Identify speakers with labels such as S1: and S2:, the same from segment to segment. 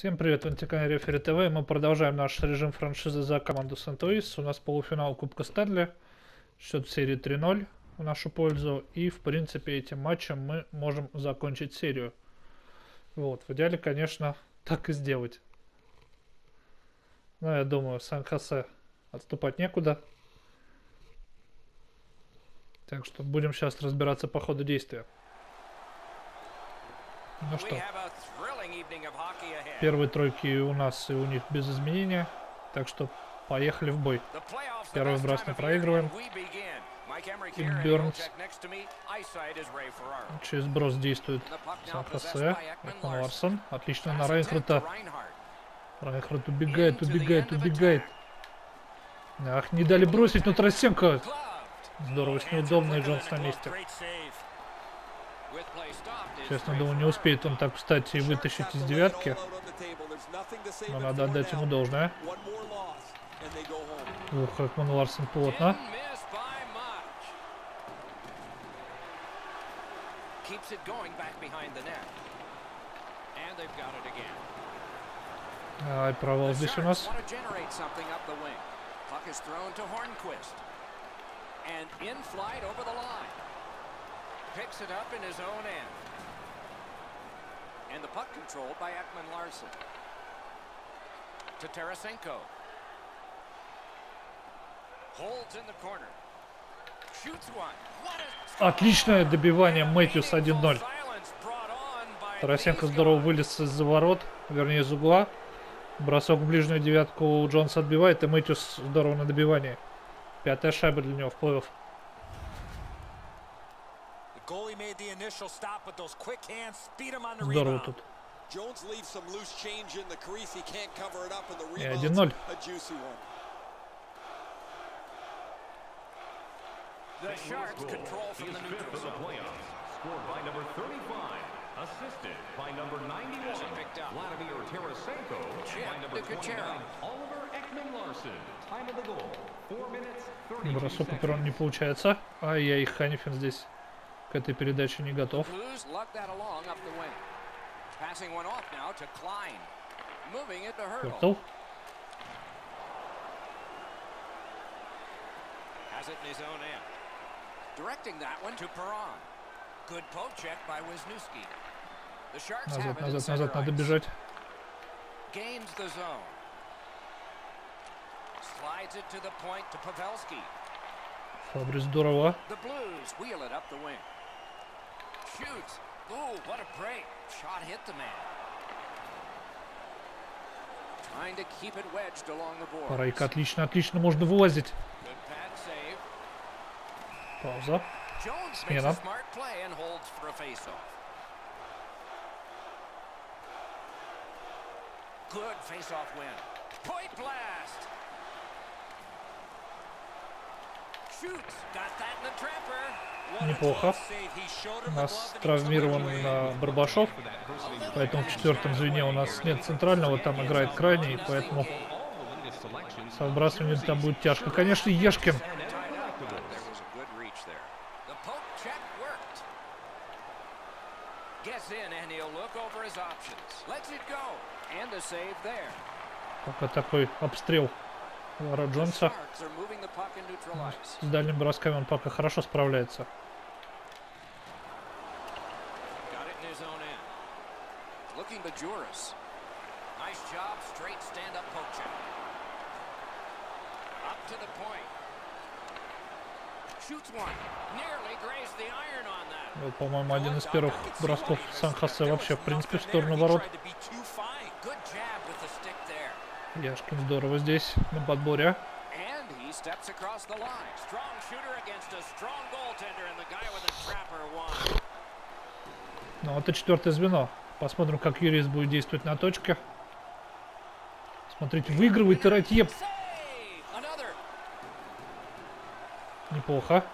S1: Всем привет, Вантикан Рефери ТВ. Мы продолжаем наш режим франшизы за команду Сент-Луис. У нас полуфинал Кубка Стэнли. Счет в серии 3-0 в нашу пользу. И, в принципе, этим матчем мы можем закончить серию. Вот, в идеале, конечно, так и сделать. Но я думаю, Сан-Хосе отступать некуда. Так что будем сейчас разбираться по ходу действия. Ну что, первые тройки у нас и у них без изменения. Так что поехали в бой. Первый вброс мы проигрываем. И Бернс. Через брос действует Сан-Хосе. Ларсон. Отлично на Райнхарта. Райнхард убегает, убегает, убегает. Ах, не дали бросить, но Тарасенко. Здорово, с неудобно, и Джонс на месте. Честно думаю, не успеет он так встать и вытащить из девятки. Но надо отдать ему должное. Ух, как Ман Ларсон плотно. Ай, провал здесь у нас. And in flight over the line. Picks it up in his own end. And the puck controlled by Ekman Larson. To Tarasenko. Holds in the corner. Shoots one. Отличное добивание Мэтьюс 1-0. Тарасенко здорово вылез из-за ворот, вернее из угла. Бросок в ближнюю девятку Джонс отбивает, и Мэтьюс здорово на добивании. Пятая шайба для него в плей-офф. Здорово тут. И 1-0. The Sharks control from the neutral zone. Scored by number 35. Assisted by number 91, Vladimir Tarasenko. By number 29, Oliver Ekman-Larson. Time of the goal, 4 minutes, 30 Бросок перрон не получается. Ай-яй, Ханифин здесь к этой передаче не готов. Хёртл. Has it in his own end. Directing that one to Perron. Good poke check by Wisniewski. The Sharks назад, have назад, назад, надо бежать. Gains the zone. Slides it to the point to Pavelski. Фабри здорово. The Blues wheel it up the wing. Shoots. Ooh, what a break. Shot hit the man. Trying to keep it wedged along the board. Парайка отлично, отлично, можно вылазить. Пауза. Смена. Good face-off win. Point blast. Неплохо. У нас травмирован э, Барбашов, поэтому в четвертом звене у нас нет центрального, там играет крайний, поэтому со вбрасыванием там будет тяжко. Конечно, Ешкин. Пока такой обстрел Лара Джонса. С дальним бросками он пока хорошо справляется. Вот, по-моему, один из первых бросков Сан-Хосе вообще, в принципе, в сторону ворот. Яшкин здорово здесь на подборе. Ну, это четвертое звено. Посмотрим, как Юрис будет действовать на точке. Смотрите, выигрывает Таратье. Неплохо.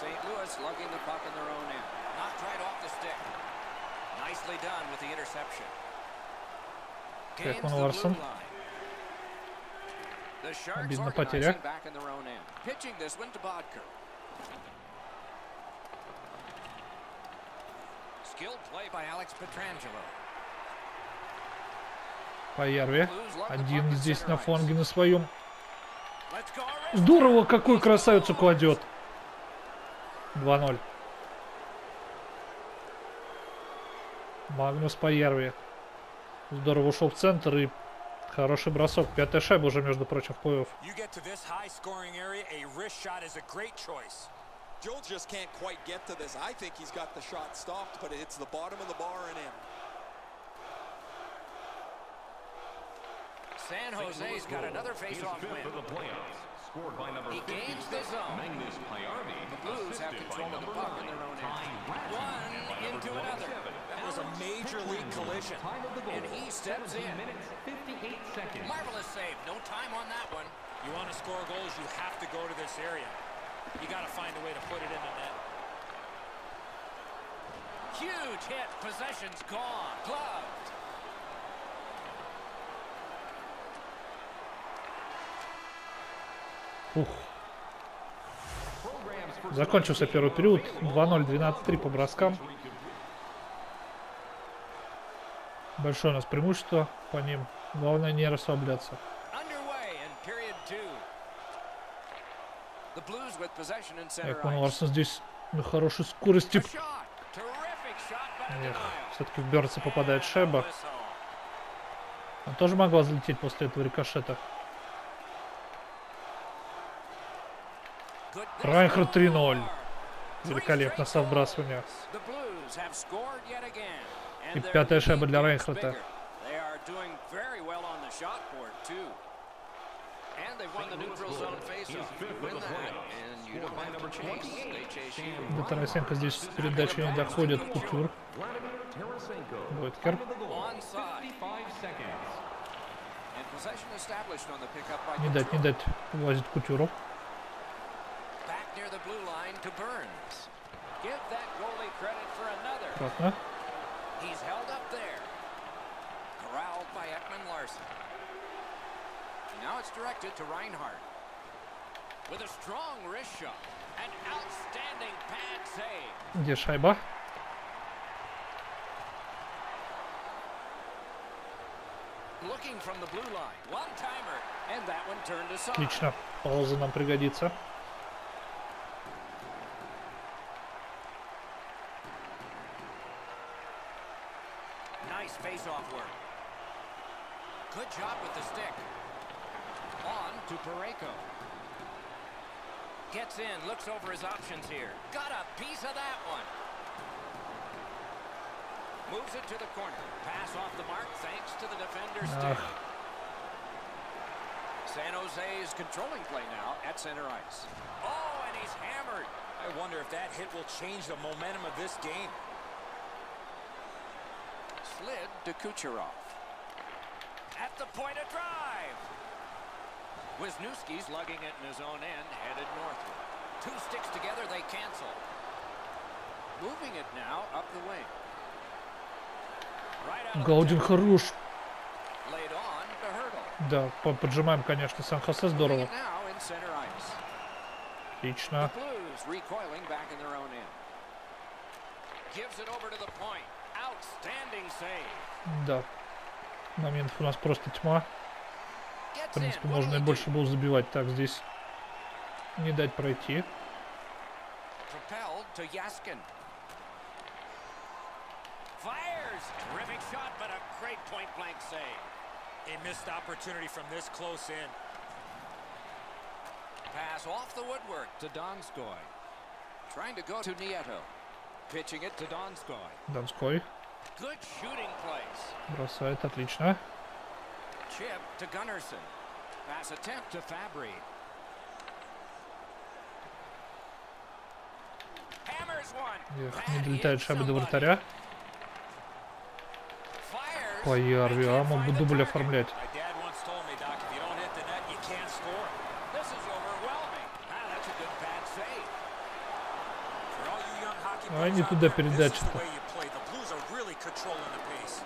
S1: St. Louis lugging the puck in their own end. Knocked right off the stick. Nicely done with the interception. Line. The Sharks
S2: Обидно потеря.
S1: Pitching this one to Bodker. Skilled play by Alex Petrangelo.
S2: По Ярве. Один здесь на фланге на своем. Здорово, какой красавицу кладет. 2-0. Магнус по Ярве. Здорово ушел в центр и хороший бросок. Пятая шайба уже, между прочим, в плей-офф.
S3: You get to this high scoring area, a wrist shot is a great choice.
S4: Jones just can't quite get to this. I think he's got the shot stopped, but it hits the bottom of the bar and in.
S1: San Jose's got another face-off win.
S5: Of the playoffs. Scored by number
S1: He
S5: 50,
S1: gains the zone.
S5: Magnus Payarvi.
S1: The Blues have
S5: assisted by
S1: control of the
S5: number
S1: puck in their own
S5: Ty
S1: end. One into another.
S5: 27,
S3: That was a major league collision.
S5: Time of the goal,
S1: And he steps
S5: 17
S1: in.
S5: minutes, 58 seconds.
S1: Marvelous save. No time on that one.
S3: You want to score goals, you have to go to this area. You got to find a way to put it in the net.
S1: Huge hit. Possession's gone. Gloved.
S2: Ух. Закончился первый период. 2-0, 12-3 по броскам. Большое у нас преимущество по ним. Главное не расслабляться. Экман
S1: ice.
S2: Ларсон здесь на хорошей скорости. Эх, все-таки в Бернса попадает шайба.
S1: Whistle.
S2: Он тоже могла взлететь после этого рикошета.
S1: Good
S2: Райнхард 3-0.
S1: score.
S2: Великолепно со вбрасывания. И пятая шайба для
S1: gets
S2: Райнхарта.
S1: bigger. They are doing very well on the shot board too. And they won the neutral zone faceoff.
S5: fifth
S1: Win
S5: of the
S1: that,
S5: playoffs.
S1: and you don't
S5: Scored by
S1: have to
S5: number
S1: chase.
S5: 28,
S1: They chase you.
S5: Sam
S2: До Тарасенко здесь передача не доходит. Кутюр.
S5: Vladimir Tarasenko.
S2: Боткер.
S5: Time of the goal,
S1: to Burns. Give that goalie credit for another.
S2: Обратно.
S1: He's held up there. Corralled by Ekman Larson. Now it's directed to Reinhardt. With a strong wrist shot. An outstanding pad save.
S2: Где шайба?
S1: Looking from the blue Nice face-off work. Good job with the stick. On to Pareko. Gets in, looks over his options here. Got a piece of that one. Moves it to the corner. Pass off the mark thanks to the defender's stick. San Jose is controlling play now at center ice. Oh, and he's hammered.
S3: I wonder if that hit will change the momentum of this game
S1: Slid to Kucherov. At the point of drive. Wisniewski's lugging it in his own end, headed northward. Two sticks together, they cancel. Moving it now up the wing. Right out of the
S2: Гаудин
S1: tackle.
S2: хорош.
S1: Laid on to Hurdle.
S2: Да, по- поджимаем, конечно, Сан-Хосе
S1: Moving
S2: здорово.
S1: it now in center ice.
S2: Отлично.
S1: Blues recoiling back in their own end. Gives it over to the point.
S2: Да. Моментов у нас просто тьма. В принципе, можно и больше
S1: do?
S2: было забивать. Так, здесь не дать пройти.
S1: Propelled to Yaskin. Fires. Terrific shot, but a great point-blank save.
S3: A missed opportunity from this close in.
S1: Pass off the woodwork to Donskoy. Trying to go to Nieto. Pitching it to Donskoy. Place.
S2: Бросает. Отлично.
S1: Chip to Gunnarsson. Pass attempt to Fabry. Hammers one.
S2: Эх, не долетает шайба до вратаря. По Ярви, а мог бы дубль оформлять.
S3: My dad once told me, Doc, if you don't hit the net, you can't score.
S1: This is overwhelming. Ah, that's a good bad save.
S3: For all you young hockey
S2: А
S3: players
S2: не
S3: out
S2: туда
S3: there, this is
S2: передача-то.
S3: the way you play. The Blues are really controlling the pace.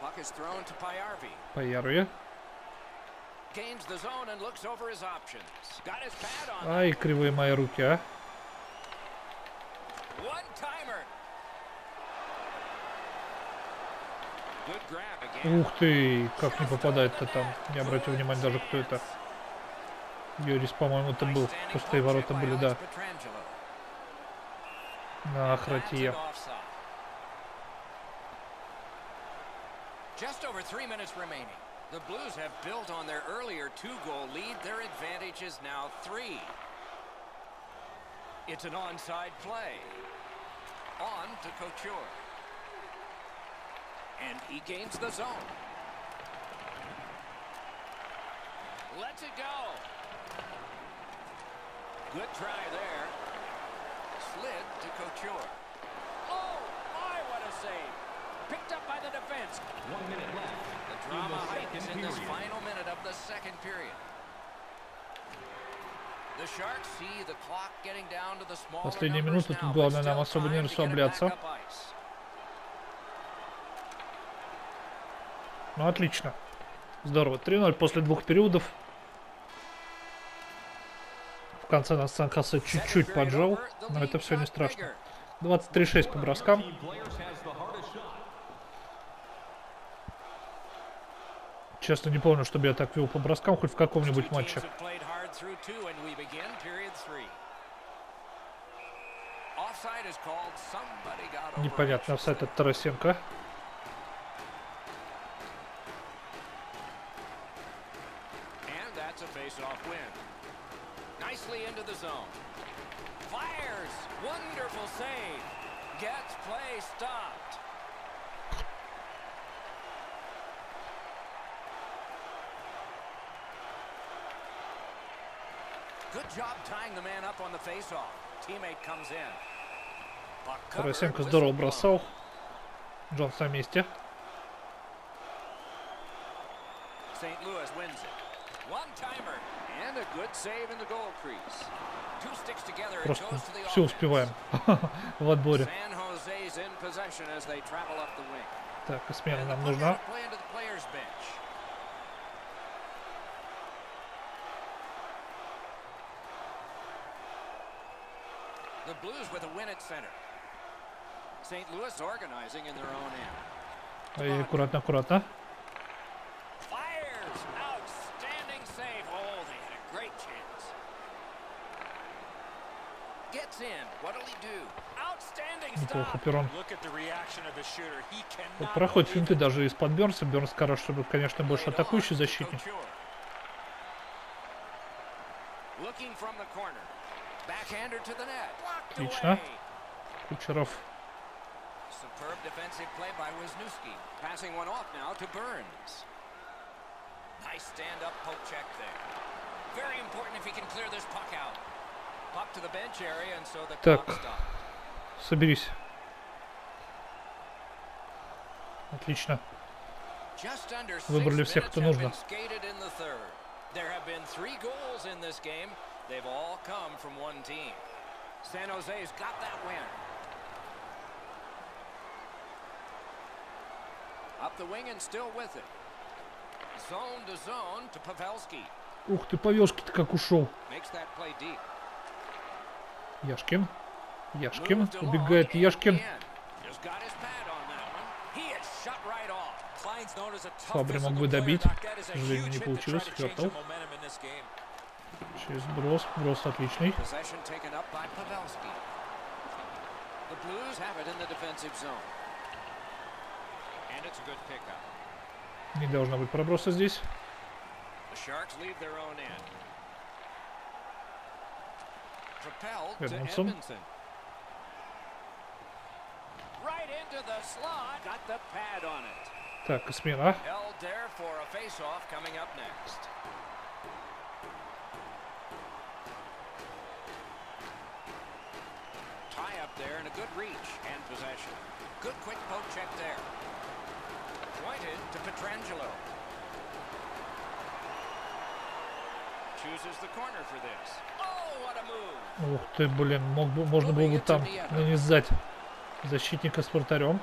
S1: Puck is thrown to Payarvi.
S2: По Ярве.
S1: Gains the zone and looks over his options. Got his pad on.
S2: Ай, кривые мои руки, а.
S1: One timer. Good grab again.
S2: Ух ты, как не попадает-то там. Не обратил внимания даже, кто это. Йорис, по-моему, это был. Пустые ворота были, да. На Ахратия.
S1: Just over three minutes remaining. The Blues have built on their earlier two-goal lead. Their advantage is now three. It's an onside play. On to Couture. And he gains the zone. Lets it go. Good try there. Slid to Couture. Defense.
S5: One minute left.
S1: The drama heightens in this final minute of the second period.
S2: Последние минуты, тут главное нам особо не расслабляться. Ну, отлично. Здорово. 3-0 после двух периодов. В конце нас Сан-Хосе чуть-чуть поджал, но это все не страшно.
S1: bigger.
S2: 23-6 по броскам.
S5: Team players has the hardest shot.
S2: Честно, не помню, чтобы я так вел по броскам хоть в каком-нибудь матче. Непонятно, офсайд от Тарасенко.
S1: Fires. Wonderful save. Gets play stopped. Good job tying the man up on the face-off. Teammate comes in. Puck covered,
S2: Тарасенко
S1: whistle
S2: здорово
S1: blown.
S2: бросал. Джонс на месте.
S1: St. Louis wins it. One timer and a good save in the goal crease. Two sticks together. It
S2: Просто все успеваем в отборе. Так, смена нам нужна.
S1: out of play into the Blues with a win at center. St. Louis organizing in their own end.
S2: Ай, аккуратно, аккуратно.
S1: Fires! Outstanding save. Oh, they had a great chance. Gets in. What'll he do? Outstanding
S2: Неплохо
S1: stop.
S2: Перрон.
S3: Look at the reaction of the shooter. He
S2: Вот
S3: cannot
S2: проходит финты
S3: it.
S2: даже из-под Бернса. Бернс, конечно, конечно, больше атакующий защитник.
S1: Looking from the corner.
S2: Отлично.
S1: away.
S2: Kucherov.
S1: Superb defensive play by Wisniewski. Passing one off now to Burns. Nice stand-up poke check there. Very important if he can clear this puck out. Puck to the bench area, and so the
S2: Так.
S1: clock stopped.
S2: Соберись. Отлично. Выбрали всех, кто нужно.
S1: been skated in the third. There have been three goals in this game. They've all come from one team. San Jose's got that win. Up the wing and still with it. Zone to zone to Pavelski.
S2: Ух ты, Павелский-то как ушел. Яшкин. Яшкин. Убегает Яшкин. Фабри мог бы добить. К сожалению, не получилось.
S3: to
S2: Через брос. Брос отличный.
S1: Possession taken up by Pavelski. The Blues have it in the defensive zone. And it's a good pickup.
S2: Не должно быть проброса здесь.
S1: The Sharks leave their own end. Propelled to
S2: Edmondson.
S1: Edmondson. Right into the slot. Got the pad on it.
S2: Так, и смена.
S1: Held there for a face-off coming up next. Tie up there and a good reach and possession. Good quick poke check there. Pointed to Petrangelo. Chooses the corner for this. Oh, what a move!
S2: Ух ты, блин, мог бы, можно было бы там нанизать защитника с вратарем.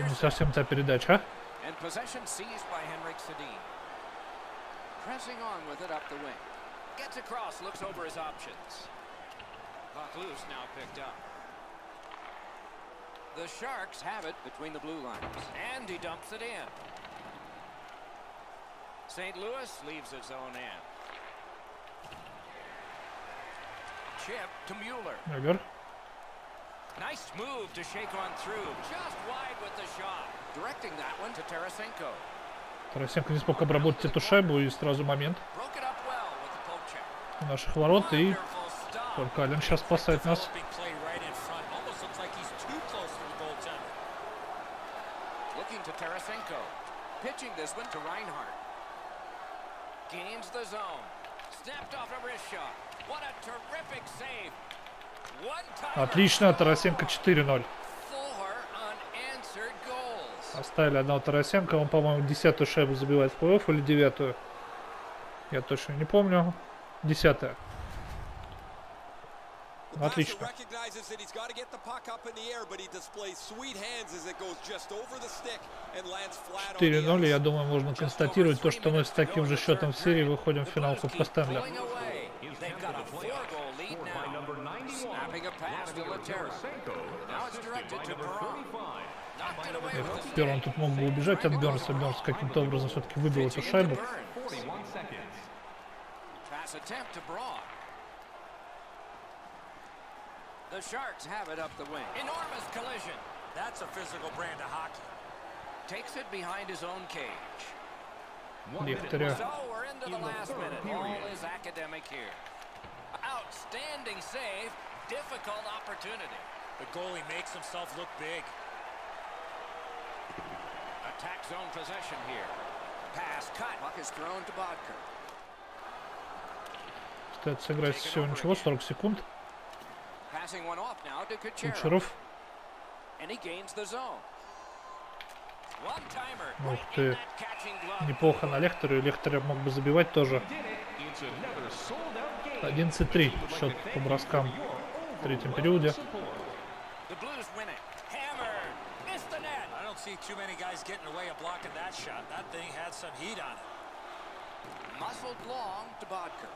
S2: Не совсем та передача.
S1: And possession seized by Henrik Sedin. pressing on with it up the wing. Gets across, looks over his options. Puck loose now picked up. The Sharks have it between the blue lines. And he dumps it in. St. Louis leaves his own end. Chip to Mueller.
S2: Very good.
S1: Nice move to shake on through. Just wide with the shot. Directing that one to Tarasenko.
S2: Тарасенко не смог обработать эту шайбу и сразу момент у наших ворот. И только Ален сейчас спасает нас. Отлично, Тарасенко 4-0. Оставили одного Тарасенко. Он, по-моему, десятую шайбу забивает в плей-офф или девятую. Я точно не помню. Десятая. Отлично.
S4: the
S2: 4-0. Я думаю, можно констатировать то, что мы с таким же счетом в серии выходим в финал Кубка Стэнли.
S1: Pulling away. They've got a four-goal lead
S5: Scored by
S1: now.
S5: number 91.
S1: Snapping a pass to Laterra. Now it's directed to Perron.
S5: 35.
S1: Knocked it away
S2: Эх,
S1: with the
S2: Первым
S1: stick.
S2: тут мог бы убежать от Бернса. Бернс каким-то образом все-таки выбил эту
S1: Pitching it to
S2: шайбу.
S1: Burns.
S5: 41 seconds.
S1: Pass attempt to Braun. The Sharks have it up the wing. Enormous collision.
S3: That's a physical brand of hockey.
S1: Takes it behind his own cage.
S5: One minute
S2: Лихтаря.
S1: So we're into the
S5: In the
S1: last
S5: third
S1: minute.
S5: period.
S1: All is academic here. Outstanding save. Difficult opportunity.
S3: The goalie makes himself look big.
S1: Attack zone possession here. Pass cut. Puck is thrown to Bodker.
S2: Остается сыграть всего ничего, 40 секунд.
S1: Passing one off now to Kucherov.
S2: Кучеров.
S1: And he gains the zone. One timer.
S2: Ух ты. Неплохо на Лехтере. Лехтере мог бы забивать тоже.
S5: It's another sold-out game.
S2: 11-3 счет по броскам в третьем периоде.
S3: see too many guys getting away of blocking that shot. That thing had some heat on it.
S1: Muscled long to Bodker.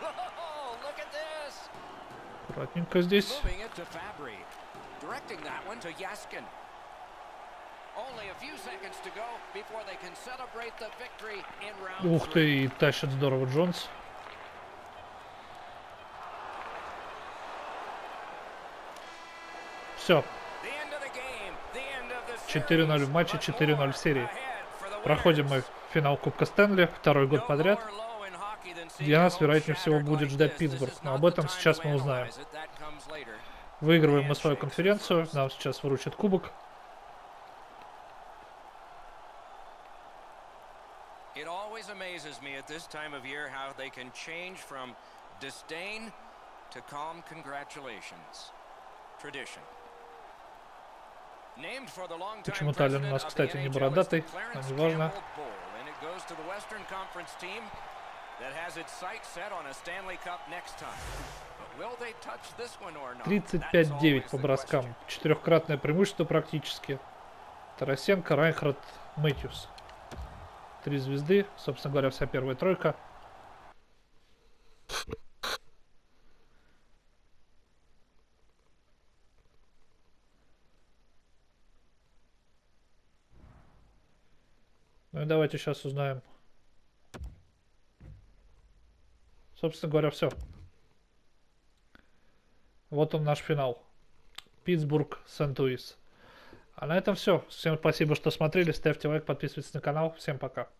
S1: Oh, look at this.
S2: Аккуратненько здесь.
S1: Moving it to Fabry. Directing that one to Yaskin. Only a few seconds to go before they can celebrate the victory in round
S2: Ух
S1: three.
S2: ты, и тащит здорово Джонс. Все, 4-0 в матче, 4-0 в серии. Проходим мы финал Кубка Стэнли, второй год подряд.
S1: Где нас, вероятнее всего, будет ждать Питтсбург, но об этом сейчас мы узнаем.
S2: Выигрываем мы свою конференцию, нам сейчас вручат кубок.
S1: Tradition.
S2: Почему-то Аллен у нас, кстати, не бородатый, но
S1: or not? That's
S2: 35-9
S1: always
S2: по броскам. Четырехкратное преимущество практически. Тарасенко, Райнхард, Мэтьюс. Три звезды, собственно говоря, вся первая тройка. Ну и давайте сейчас узнаем. Собственно говоря, все. Вот он наш финал. Питтсбург, Сент-Луис. А на этом все. Всем спасибо, что смотрели. Ставьте лайк, подписывайтесь на канал. Всем пока.